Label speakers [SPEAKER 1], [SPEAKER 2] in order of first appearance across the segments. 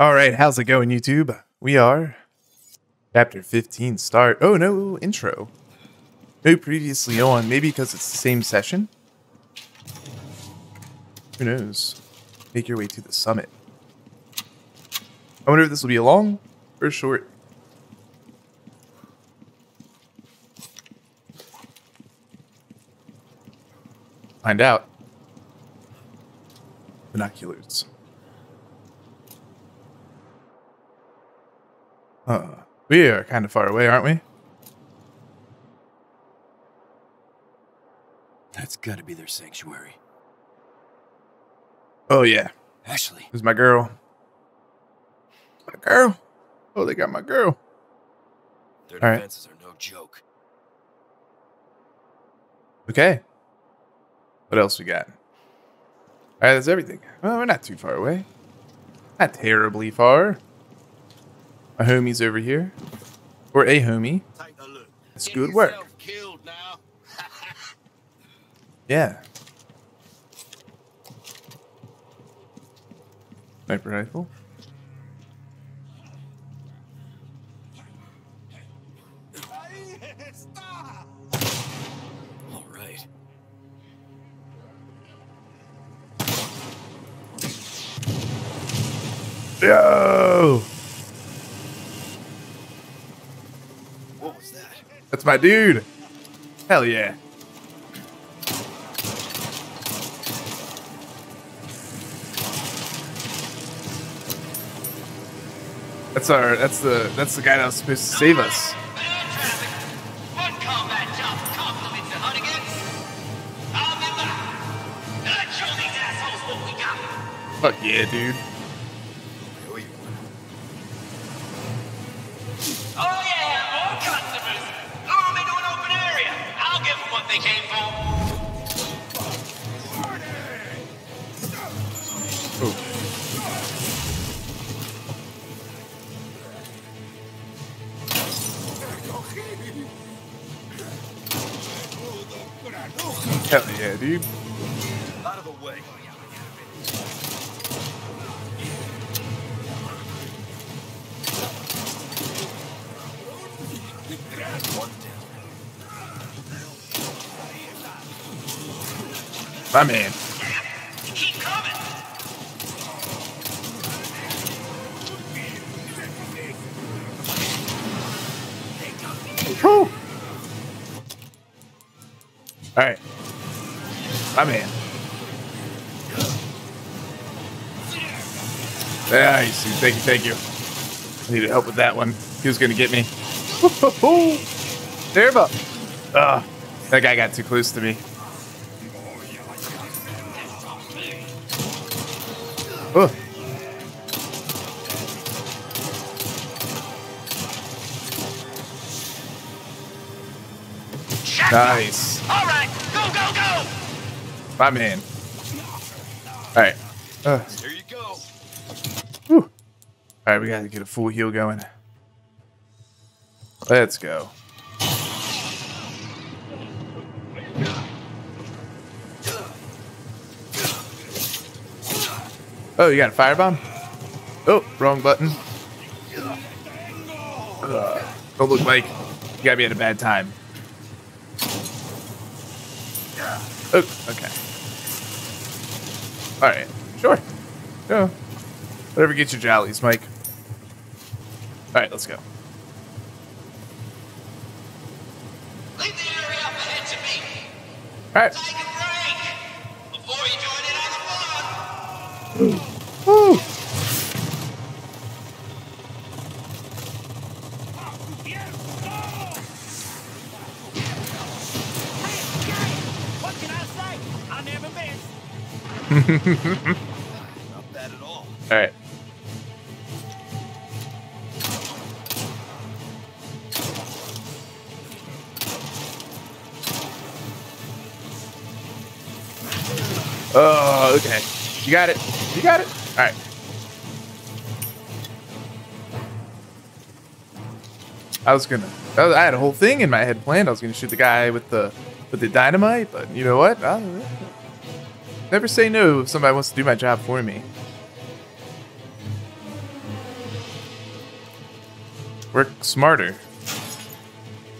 [SPEAKER 1] All right, how's it going, YouTube? We are chapter 15 start. Oh, no intro. No previously on, maybe because it's the same session. Who knows? Make your way to the summit. I wonder if this will be a long or short. Find out. Binoculars. Uh, we are kind of far away, aren't we?
[SPEAKER 2] That's gotta be their sanctuary.
[SPEAKER 1] Oh, yeah.
[SPEAKER 2] Ashley.
[SPEAKER 1] This is my girl. My girl. Oh, they got my girl.
[SPEAKER 2] Their
[SPEAKER 1] All right.
[SPEAKER 2] defenses are no joke.
[SPEAKER 1] Okay. What else we got? All right, that's everything. Well, we're not too far away. Not terribly far. My homie's over here. Or a homie. That's
[SPEAKER 3] Get
[SPEAKER 1] good work. Yeah. Sniper rifle.
[SPEAKER 2] All right.
[SPEAKER 1] Yo! That's my dude. Hell yeah. That's our that's the that's the guy that was supposed to save us. Fuck yeah,
[SPEAKER 2] job
[SPEAKER 1] My man. Whew. All right. My man. Nice. Thank you. Thank you. I needed help with that one. He was going to get me. There, but. Ugh. Ah, that guy got too close to me. Nice.
[SPEAKER 4] All right, go, go, go.
[SPEAKER 1] My man. All right. Ugh.
[SPEAKER 2] Here you go.
[SPEAKER 1] Whew. All right, we gotta get a full heal going. Let's go. Oh, you got a firebomb? Oh, wrong button. Ugh. Don't look like you gotta be at a bad time. Oh, okay. All right, sure. Go. Whatever gets your jollies, Mike. All right, let's go.
[SPEAKER 4] Leave the area up ahead to me.
[SPEAKER 1] All right.
[SPEAKER 4] Take a break before you join in on the fun.
[SPEAKER 1] Woo.
[SPEAKER 2] Not bad at all.
[SPEAKER 1] All right. Oh, okay. You got it. You got it. All right. I was gonna. I I had a whole thing in my head planned. I was gonna shoot the guy with the with the dynamite, but you know what? Never say no if somebody wants to do my job for me. Work smarter.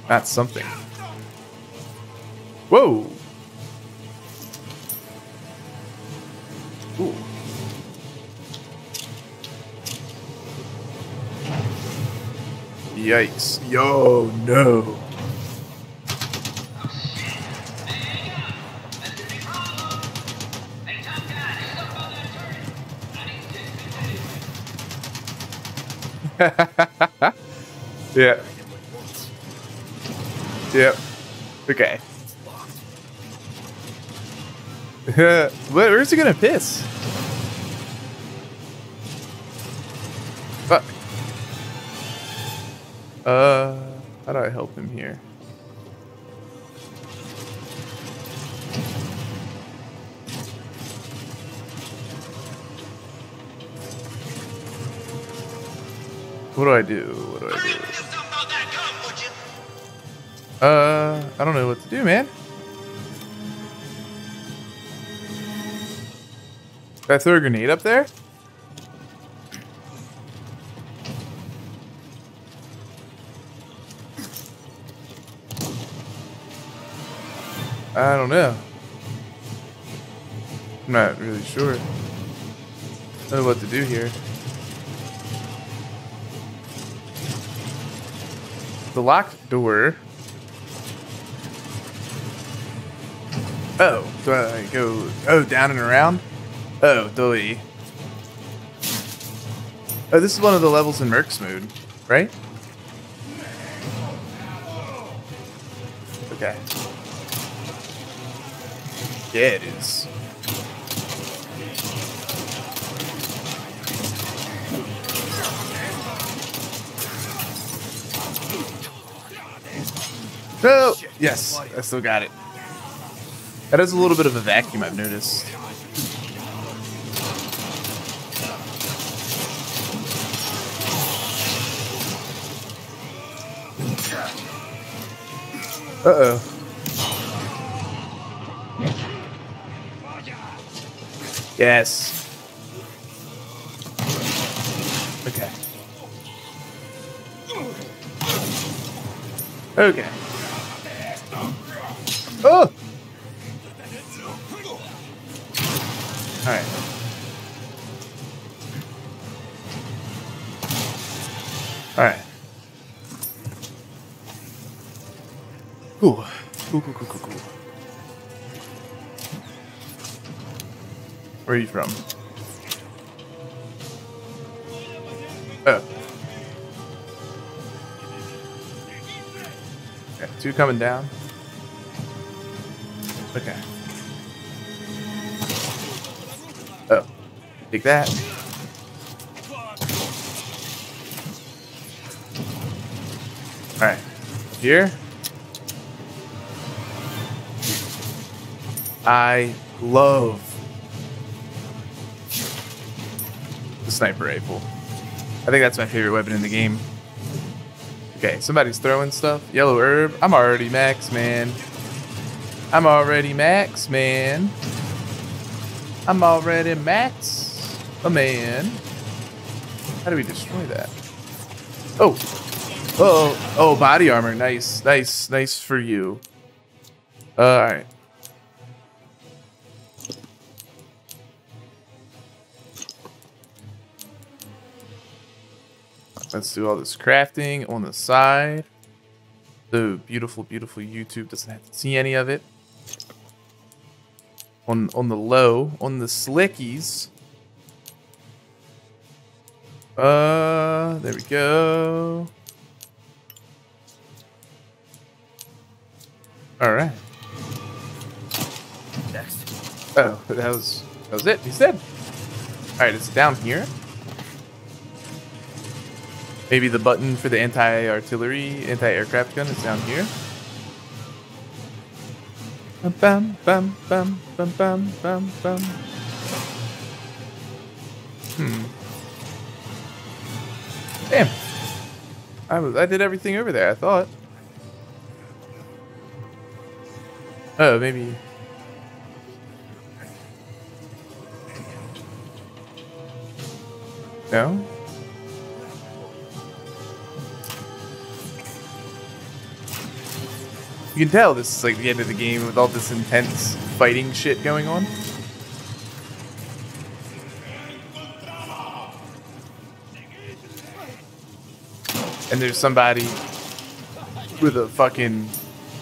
[SPEAKER 1] That's something. Whoa! Ooh. Yikes. Yo, no. yeah. Yep. Okay. Where- Where's he gonna piss? Fuck. Uh, how do I help him here? What do I do? What do I do? Uh, I don't know what to do, man. Did I throw a grenade up there? I don't know. I'm not really sure. I don't know what to do here. The locked door. Oh, do I go? Oh, down and around. Oh, doy. Oh, this is one of the levels in Mercs mode, right? Okay. Yeah, it is. Oh, yes, I still got it. That has a little bit of a vacuum, I've noticed. Uh oh. Yes. Okay. Okay. Where are you from? Oh. Okay, two coming down. Okay. Oh. Take that. Alright. Here. I love sniper rifle. I think that's my favorite weapon in the game. Okay, somebody's throwing stuff. Yellow herb. I'm already max, man. I'm already max, man. I'm already max, a man. How do we destroy that? Oh. Oh, oh, body armor. Nice, nice, nice for you. Uh, all right. Let's do all this crafting on the side. So beautiful, beautiful YouTube doesn't have to see any of it. On on the low, on the slickies. Uh, there we go. All right.
[SPEAKER 2] Next.
[SPEAKER 1] Oh, that was that was it. He's dead. All right, it's down here. Maybe the button for the anti-artillery, anti-aircraft gun is down here. Bum bum bum bum bum bum bum. Hmm. Damn. I was I did everything over there. I thought. Oh, maybe. No. You can tell this is like the end of the game with all this intense fighting shit going on. And there's somebody with a fucking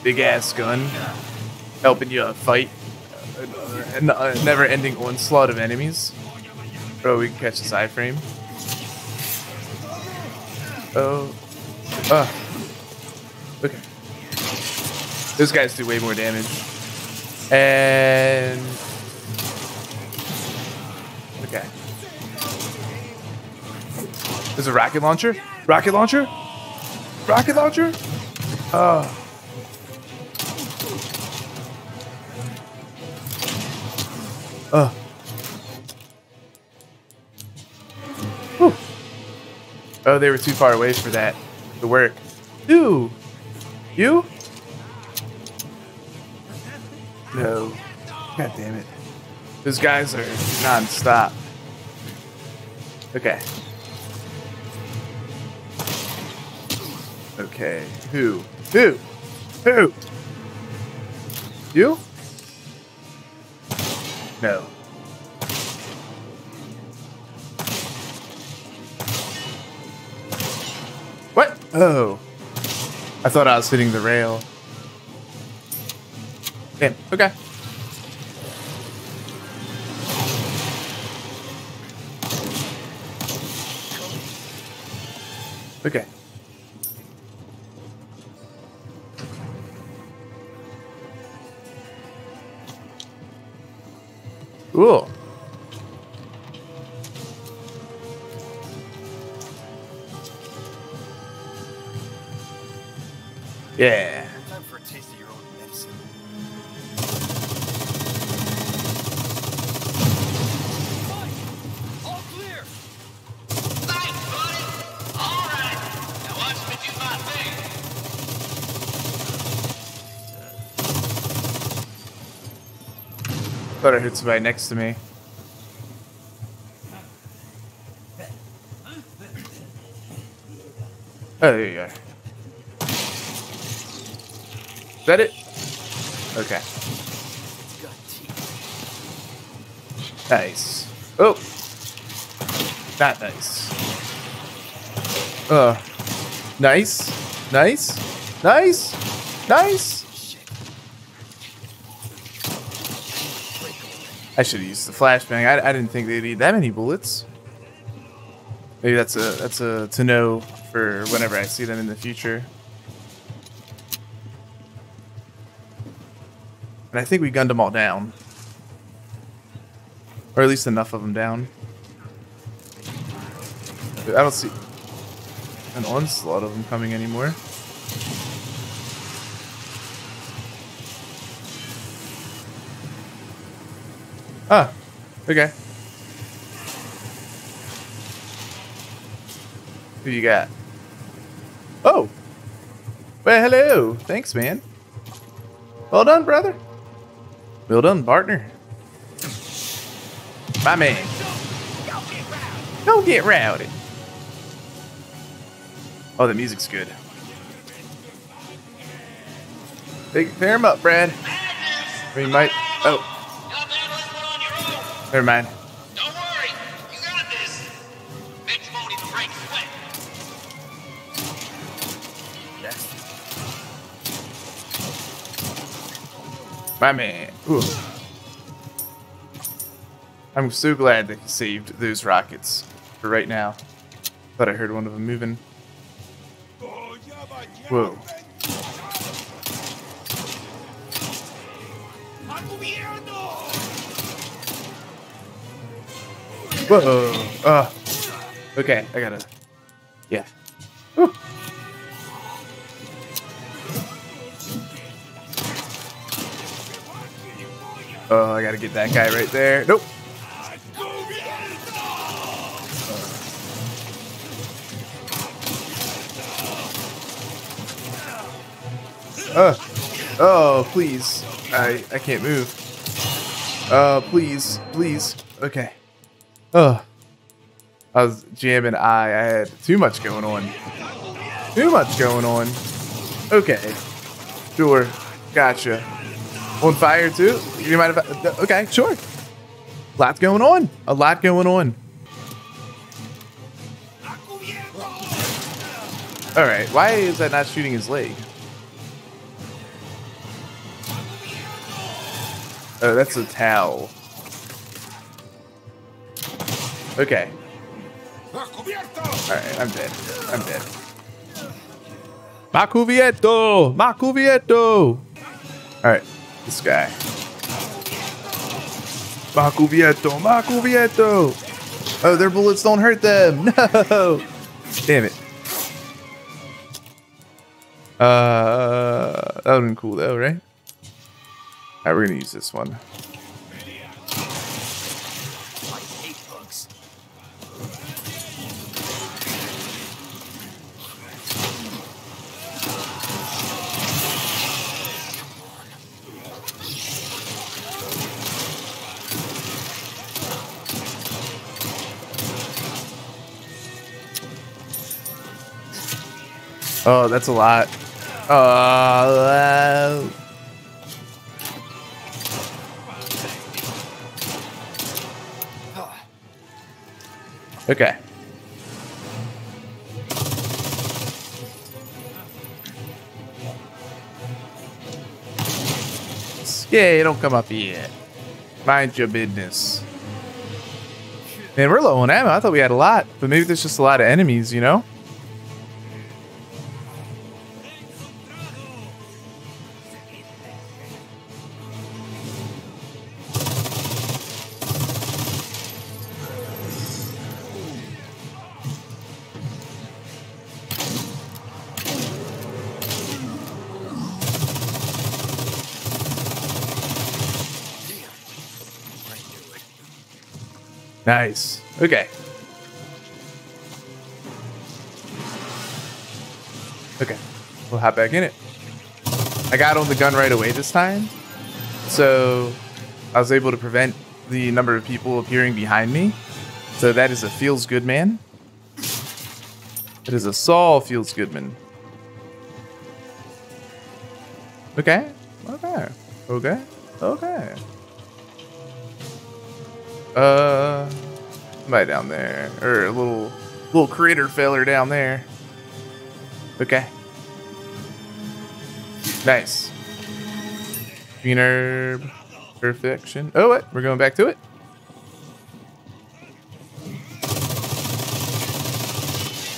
[SPEAKER 1] big ass gun helping you fight a, a, a never ending onslaught of enemies. Oh, we can catch this iframe. Oh. Ah. Those guys do way more damage. And. Okay. There's a rocket launcher? Rocket launcher? Rocket launcher? Oh. Oh. Whew. Oh, they were too far away for that to work. Ooh. You? No. God damn it. Those guys are non-stop. Okay. Okay. Who? Who? Who? You? No. What? Oh. I thought I was hitting the rail. Damn. Okay. Okay. Cool. Yeah. Thought I heard somebody next to me. Oh, there you go. Is that it? Okay. Nice. Oh. Not nice. Uh. Nice. Nice. Nice. Nice. I should have used the flashbang. I, I didn't think they'd need that many bullets. Maybe that's a that's a to know for whenever I see them in the future. And I think we gunned them all down. Or at least enough of them down. I don't see an onslaught of them coming anymore. Ah, okay. Who you got? Oh! Well, hello. Thanks, man. Well done, brother. Well done, partner. My man. Don't get rowdy. Oh, the music's good. Big, pair him up, Brad. We might. Oh, never mind.
[SPEAKER 4] Don't worry. You got this. Mitch won't even break sweat.
[SPEAKER 1] My man. Ooh. I'm so glad that he saved those rockets for right now. Thought I heard one of them moving. Oh, Whoa. Whoa. Uh. Okay, I gotta. Yeah. Oh, I gotta get that guy right there. Nope. Uh, oh, please. I, I can't move. Uh, please, please. Okay. Oh. I was jamming I. I had too much going on. Too much going on. Okay. Sure. Gotcha. On fire too? You might have. Okay, sure. Lots going on. A lot going on. All right. Why is that not shooting his leg? Oh, that's a towel. Okay. Alright, I'm dead. I'm dead. Macuvieto! Macuvieto! Alright, this guy. Macuvieto! Macuvieto! Oh, their bullets don't hurt them! No! Damn it. Uh, that would've been cool though, right? Alright, we're gonna use this one. Oh, that's a lot. Uh, okay. Yeah, don't come up yet. Mind your business. Man, we're low on ammo. I thought we had a lot, but maybe there's just a lot of enemies, you know? Nice. Okay. Okay. We'll hop back in it. I got on the gun right away this time. So I was able to prevent the number of people appearing behind me. So that is a feels good man. It is a Saul feels goodman. Okay. Okay. Okay. Okay. Uh, somebody down there, or a little little critter feller down there. Okay. Nice. Green herb, perfection. Oh, what? We're going back to it.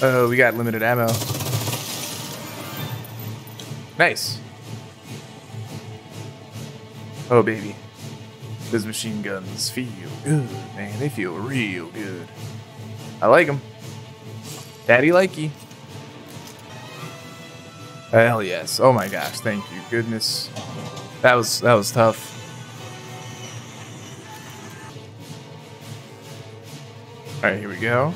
[SPEAKER 1] Oh, we got limited ammo. Nice. Oh, baby. Those machine guns feel good, man. They feel real good. I like them. Daddy likey. Hell yes. Oh my gosh. Thank you. Goodness. That was that was tough. All right, here we go.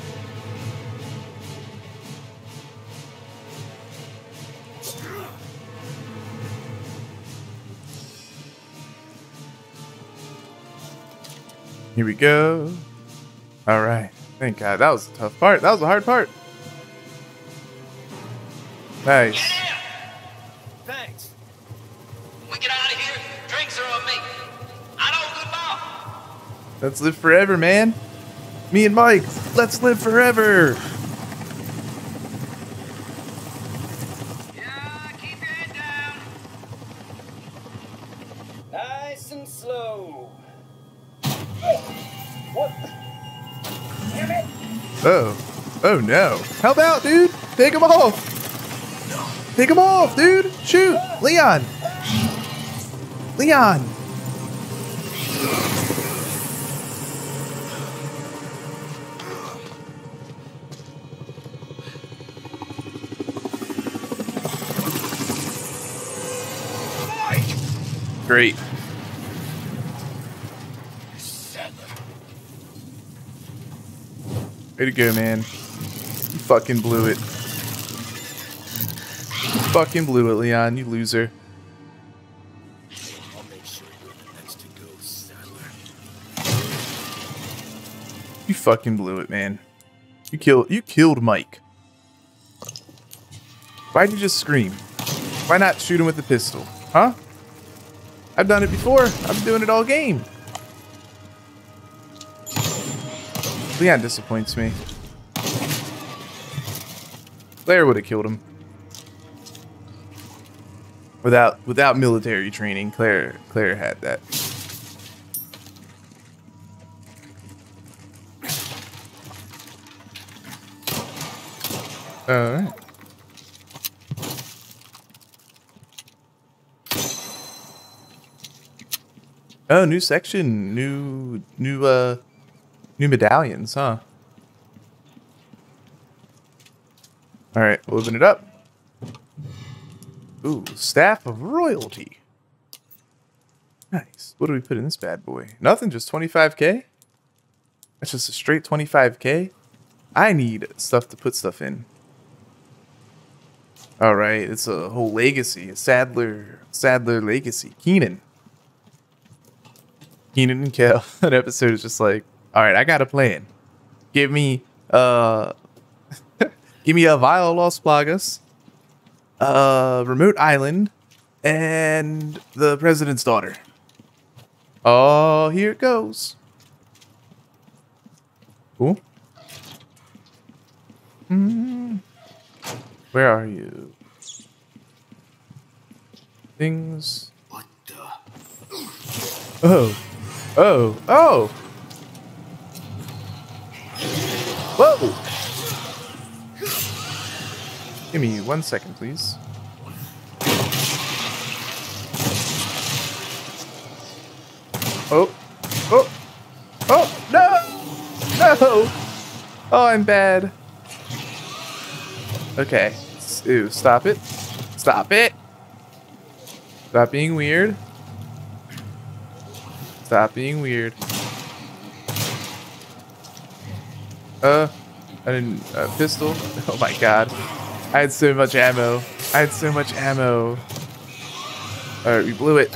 [SPEAKER 1] Here we go. All right. Thank God. That was a tough part. That was a hard part. Nice.
[SPEAKER 2] Thanks.
[SPEAKER 4] We get out of here. Drinks are on me. I know.
[SPEAKER 1] Let's live forever, man. Me and Mike, let's live forever. Oh. No. Help out, dude. Take him off. Take him off, dude. Shoot. Leon. Leon. Great. Way to go, man. Fucking blew it. You fucking blew it, Leon. You loser. You fucking blew it, man. You killed you killed Mike. Why'd you just scream? Why not shoot him with the pistol? Huh? I've done it before. I've been doing it all game. Leon disappoints me. Claire would have killed him. Without without military training, Claire Claire had that. All right. Oh, new section, new new uh new medallions, huh? All right, we'll open it up. Ooh, staff of royalty. Nice. What do we put in this bad boy? Nothing, just 25k. That's just a straight 25k. I need stuff to put stuff in. All right, it's a whole legacy, a Sadler, Sadler legacy. Keenan. Keenan and Kel. That episode is just like, all right, I got a plan. Give me, uh, give me a Vial Los Plagas, uh, Remote Island, and the President's Daughter. Oh, here it goes. Cool. Mm. Where are you? Things.
[SPEAKER 2] What the?
[SPEAKER 1] Oh. Oh. Oh. Whoa. Give me one second, please. Oh. Oh. Oh. No. No. Oh, I'm bad. Okay. Ew, stop it. Stop it. Stop being weird. Stop being weird. Uh, I didn't. Uh, pistol. Oh my god. I had so much ammo. I had so much ammo. Alright, we blew it.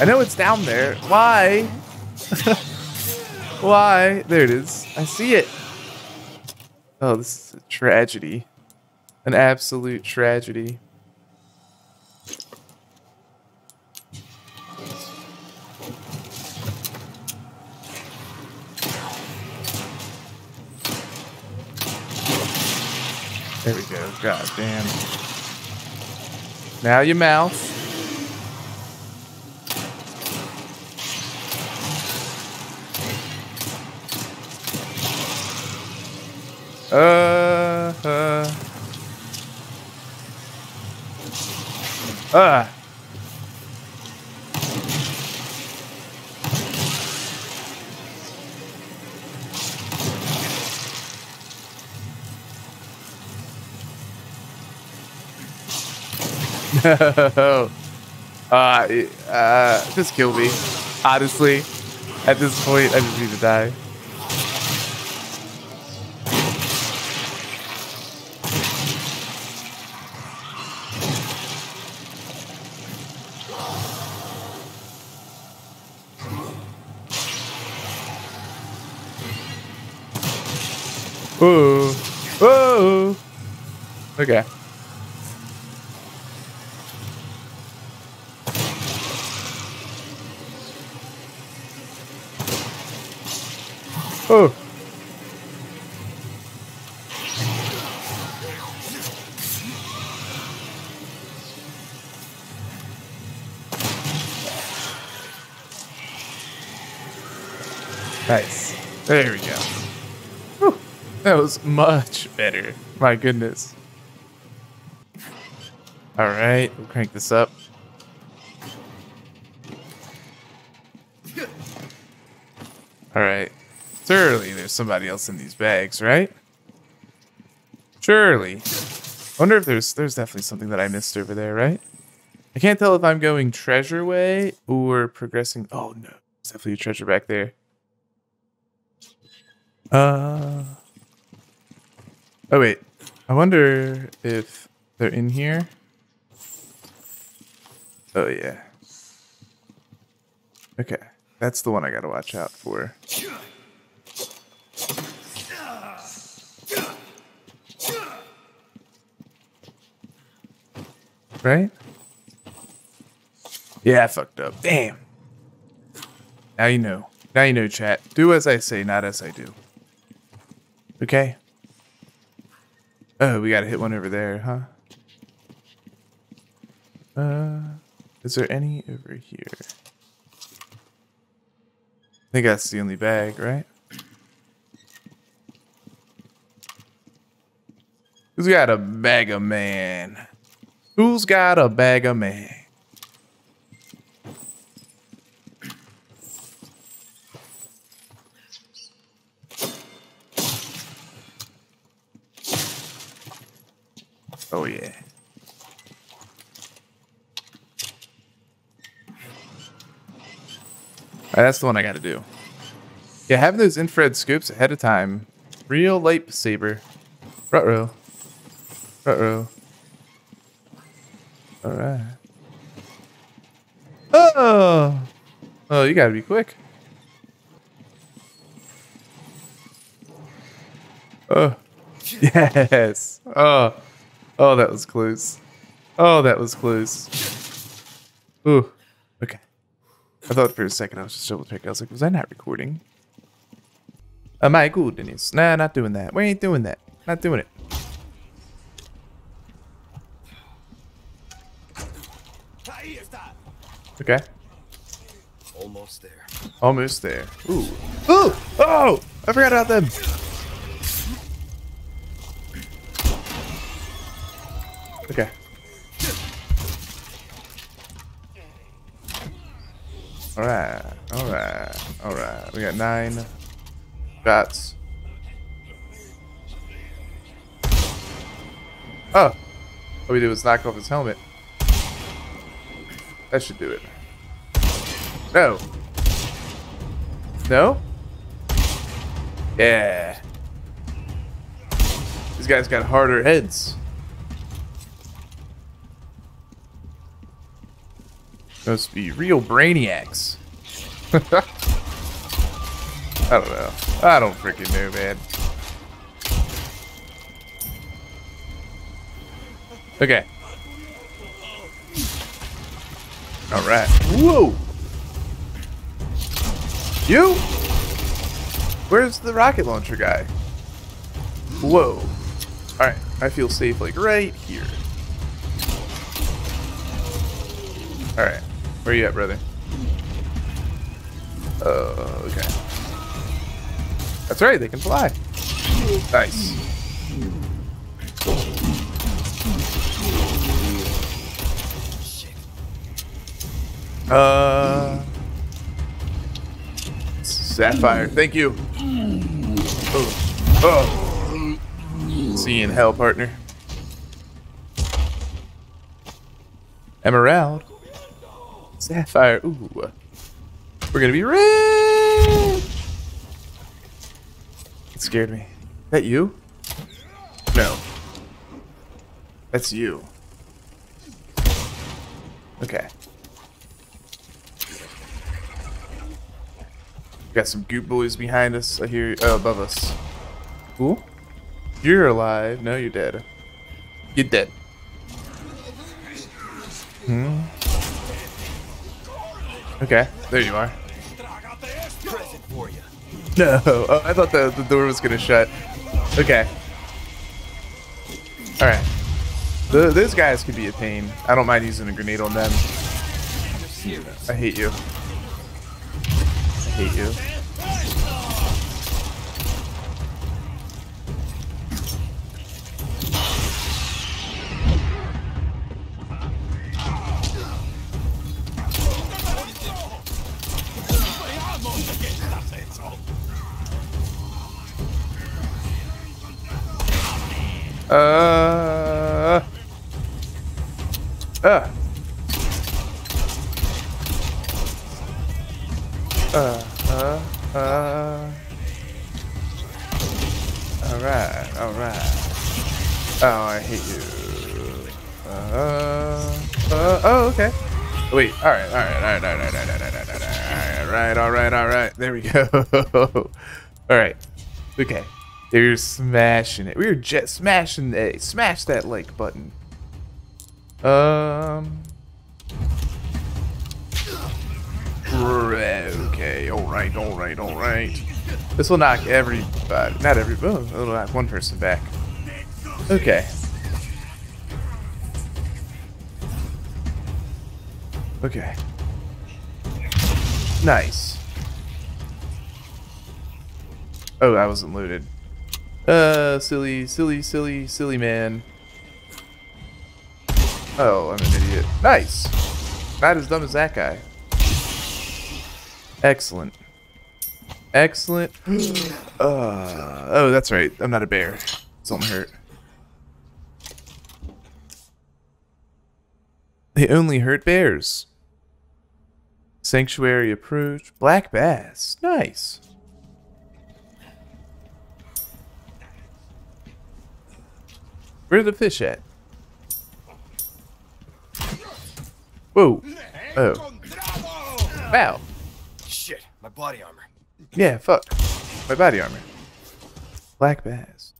[SPEAKER 1] I know it's down there. Why? Why? There it is. I see it. Oh, this is a tragedy. An absolute tragedy. There we go. God damn. Now your mouth. Uh, uh. Ah. Uh, uh, just kill me. Honestly, at this point, I just need to die. Whoa. Whoa. Okay. Oh. Nice. There we go. Whew. That was much better. My goodness. All right, we'll crank this up. All right. Surely there's somebody else in these bags, right? Surely. wonder if there's there's definitely something that I missed over there, right? I can't tell if I'm going treasure way or progressing. Oh no, there's definitely a treasure back there. Uh. Oh wait, I wonder if they're in here. Oh yeah. Okay, that's the one I gotta watch out for. Right? Yeah, I fucked up. Damn. Now you know. Now you know, chat. Do as I say, not as I do. Okay? Oh, we gotta hit one over there, huh? Uh, is there any over here? I think that's the only bag, right? Who's got a bag of man? Who's got a bag of man? Oh yeah. Alright, that's the one I gotta do. Yeah, having those infrared scoops ahead of time. Real lightsaber. Ruh-roh. Alright. Oh! Oh, you gotta be quick. Oh. Yes. Oh. Oh, that was close. Oh, that was close. Ooh. Okay. I thought for a second I was just double checking. I was like, was I not recording? Am I good, Dennis? Nah, not doing that. We ain't doing that. Not doing it. Okay.
[SPEAKER 2] Almost there.
[SPEAKER 1] Almost there. Ooh. Ooh! Oh! I forgot about them. Okay. Alright. Alright. Alright. We got nine dots. Oh! All we did was knock off his helmet. That should do it. No. No? Yeah. These guys got harder heads. Must be real brainiacs. I don't know. I don't freaking know, man. Okay. All right. Whoa. You? Where's the rocket launcher guy? Whoa. All right. I feel safe like right here. All right. Where you at, brother? Oh, okay. That's right. They can fly. Nice. Uh, Sapphire, thank you. Oh, oh. See you in hell, partner. Emerald. Sapphire. Ooh. We're gonna be rich. It scared me. That you? No. That's you. Okay. Got some goop boys behind us. I hear oh, above us. Cool. You're alive. No, you're dead. You're dead. Hmm. Okay, there you are.
[SPEAKER 2] Present for you.
[SPEAKER 1] No, oh, I thought the, the door was gonna shut. Okay. All right. The, those guys could be a pain. I don't mind using a grenade on them. I hate you. Hate you. right, all right, all right, all right, all right, all right, all right. There we go. all right. Okay. They were smashing it. We're just smashing it. Smash that like button. Um. Okay. All right. All right. All right. This will knock everybody. Uh, not every. Oh, it'll knock one person back. Okay. Okay. Nice. Oh, I wasn't looted. Uh, silly, silly, silly, silly man. Oh, I'm an idiot. Nice. Not as dumb as that guy. Excellent. Excellent. uh, oh, that's right. I'm not a bear. Something hurt. They only hurt bears. Sanctuary approach. Black bass. Nice. Where's the fish at? Whoa. Oh. Wow.
[SPEAKER 2] Shit, my body armor.
[SPEAKER 1] Yeah, fuck. My body armor. Black bass.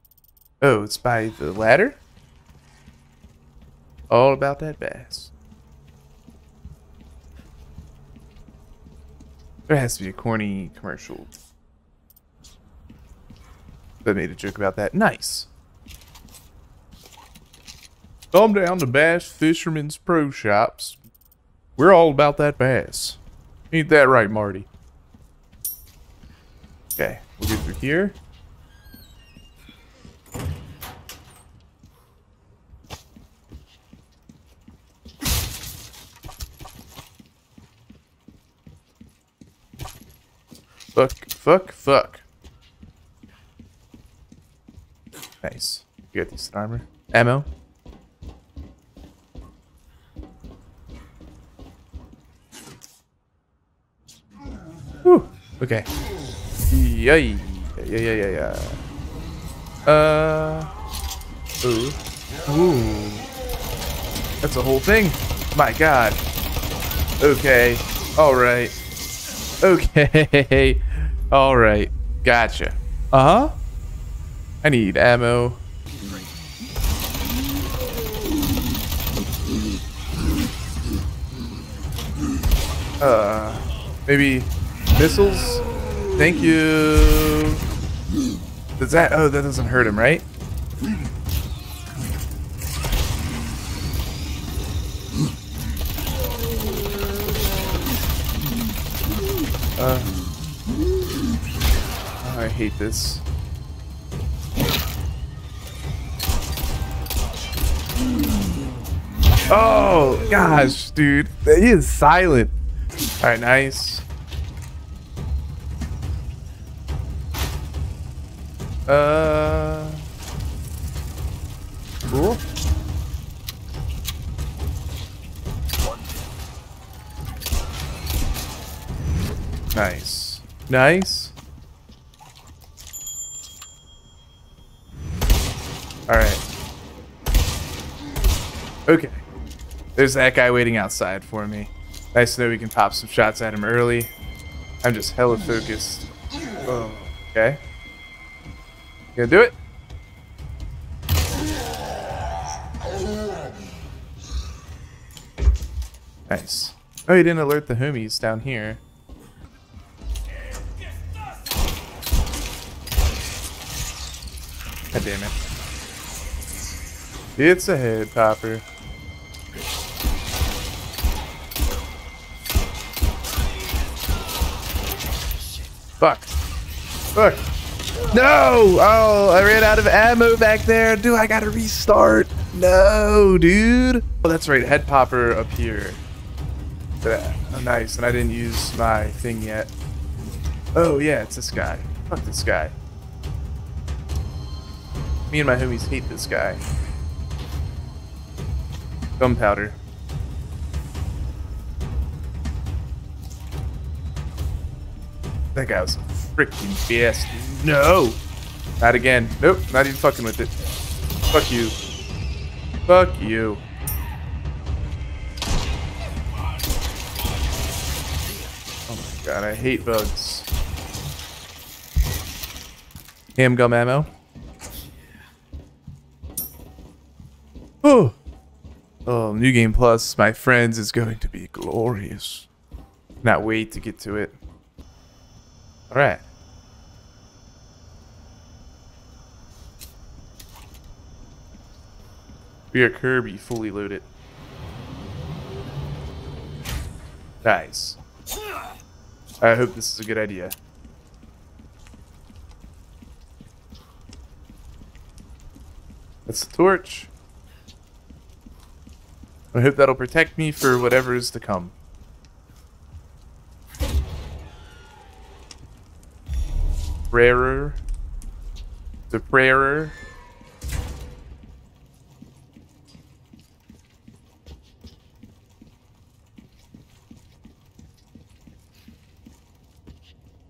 [SPEAKER 1] Oh, it's by the ladder? All about that bass. There has to be a corny commercial that made a joke about that. Nice. Come down to Bass Fisherman's Pro Shops. We're all about that bass. Ain't that right, Marty? Okay, we'll get through here. Fuck, fuck. Nice. You got decent armor. Ammo. Whew. Okay. Yay. Yeah, yeah, yeah, yeah. Uh. Ooh. Ooh. That's a whole thing. My god. Okay. Alright. Okay. Alright. Gotcha. Uh-huh. I need ammo. Uh, maybe missiles? Thank you. Does that, oh, that doesn't hurt him, right? Hate this. Oh, gosh, dude. He is silent. All right, nice. Uh. Cool. Nice. Nice. Alright. Okay. There's that guy waiting outside for me. Nice to know we can pop some shots at him early. I'm just hella focused. Oh, okay. Gonna do it? Nice. Oh, you didn't alert the homies down here. God damn it. It's a head popper. Fuck. Fuck. No! Oh, I ran out of ammo back there. Dude, I gotta restart. No, dude. Oh, that's right. Head popper up here. Oh, nice. And I didn't use my thing yet. Oh, yeah, it's this guy. Fuck this guy. Me and my homies hate this guy. Gunpowder. That guy was a freaking BS. No! Not again. Nope, not even fucking with it. Fuck you. Fuck you. Oh my god, I hate bugs. Handgun ammo. Oh! Oh, New Game Plus, my friends, is going to be glorious. Not wait to get to it. Alright. We are Kirby, fully loaded. Nice. I hope this is a good idea. That's the torch. I hope that'll protect me for whatever is to come. Rarer. The prayer.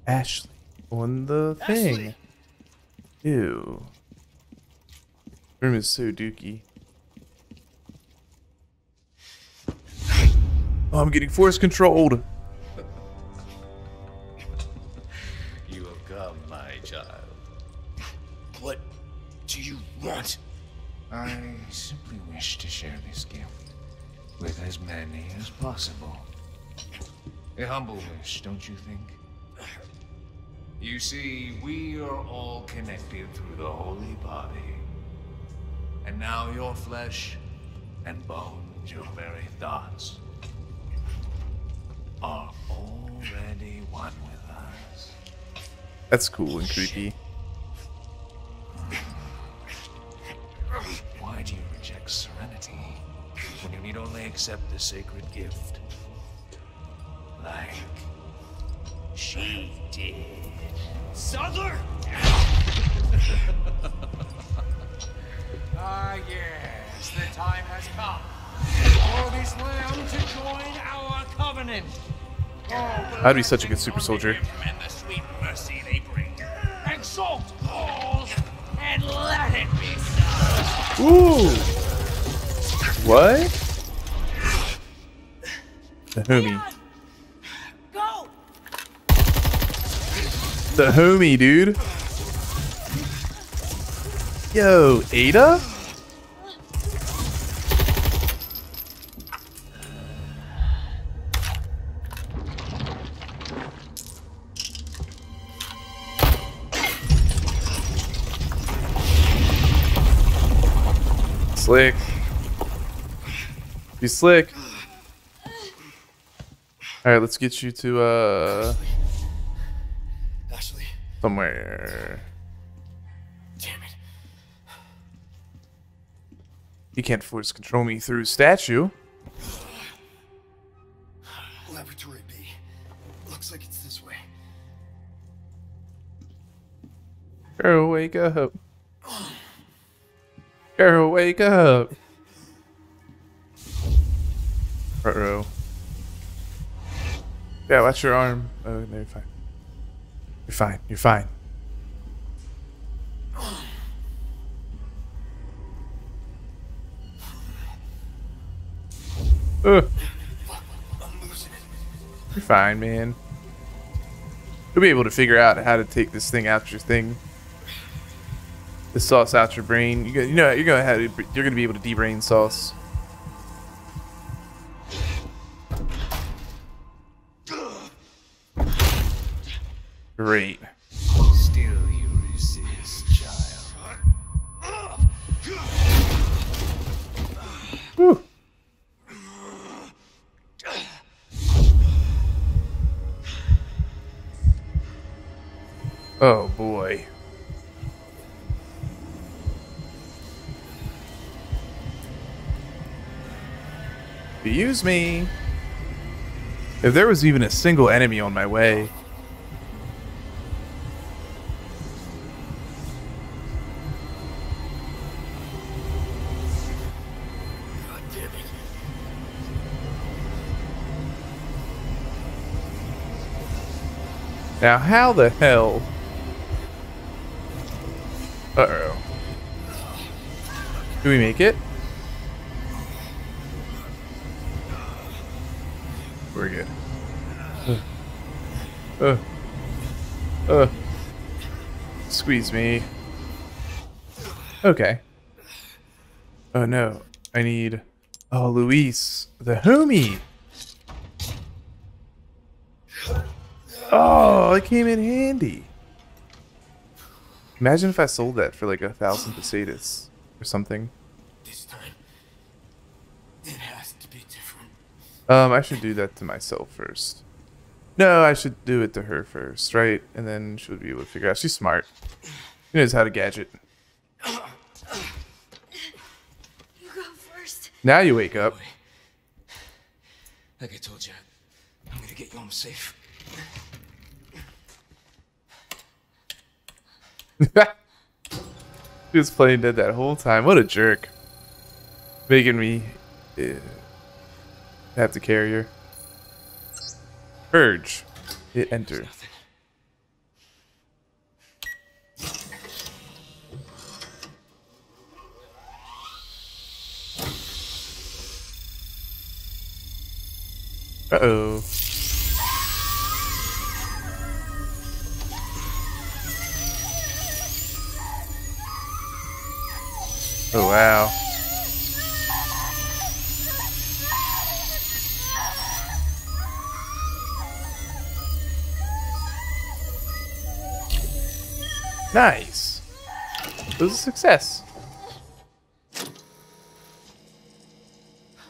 [SPEAKER 1] Ashley on the thing.
[SPEAKER 3] Ashley.
[SPEAKER 1] Ew. Room is so dookie. Oh, I'm getting force controlled.
[SPEAKER 5] You have come, my child.
[SPEAKER 3] What do you want?
[SPEAKER 5] I simply wish to share this gift with as many as possible. A humble wish, don't you think? You see, we are all connected through the holy body. And now your flesh and bones, your very thoughts, are already one with us.
[SPEAKER 1] That's cool and creepy.
[SPEAKER 5] Why do you reject serenity when you need only accept the sacred gift? Like she did.
[SPEAKER 3] Saddler?
[SPEAKER 6] Ah, yes, the time has come for this lamb to join our covenant. Oh,
[SPEAKER 1] I'd be such a good super soldier.
[SPEAKER 6] and the sweet mercy they bring. Exalt all and let it be so.
[SPEAKER 1] Ooh. What? The homie.
[SPEAKER 7] Go!
[SPEAKER 1] The homie, dude. Yo, Ada? Be slick. Alright, let's get you to, uh,
[SPEAKER 3] Ashley,
[SPEAKER 1] somewhere.
[SPEAKER 3] damn it.
[SPEAKER 1] You can't force control me through statue.
[SPEAKER 3] Laboratory B. Looks like it's this way.
[SPEAKER 1] Girl, wake up. Girl, wake up. Uh-oh. Yeah, watch your arm. Oh, no, you're fine. You're fine. You're fine. Ugh. You're fine, man. You'll be able to figure out how to take this thing out your thing. The sauce out your brain. You, you know you're gonna have you're gonna be able to debrain sauce. Me. If there was even a single enemy on my way. Now, how the hell? Uh oh. Do we make it? We're good. Uh. Uh. Uh. Squeeze me. Okay. Oh no. I need Oh, Luis, the homie. Oh, it came in handy. Imagine if I sold that for like a thousand pesetas or something.
[SPEAKER 3] This time, it has to be different.
[SPEAKER 1] Um, I should do that to myself first. No, I should do it to her first, right? And then she'll be able to figure out. She's smart. She knows how to gadget.
[SPEAKER 7] You go first.
[SPEAKER 1] Now you wake up.
[SPEAKER 3] Like I told you, I'm gonna get you home safe.
[SPEAKER 1] he was playing dead that whole time. What a jerk. Making me uh, have to carry her. Purge. Hit enter. Uh-oh. Oh, wow. Nice. It was a success.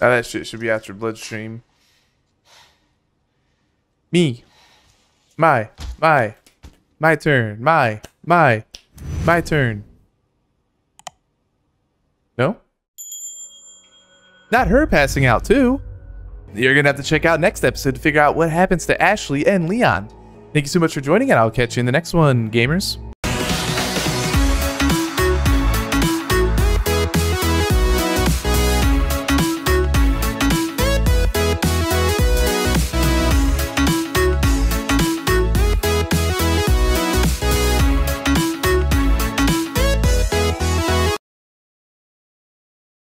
[SPEAKER 1] Now that shit should be out your bloodstream. Me. My. My. My turn. My. My. My turn. No? Not her passing out, too. You're going to have to check out next episode to figure out what happens to Ashley and Leon. Thank you so much for joining, and I'll catch you in the next one, gamers.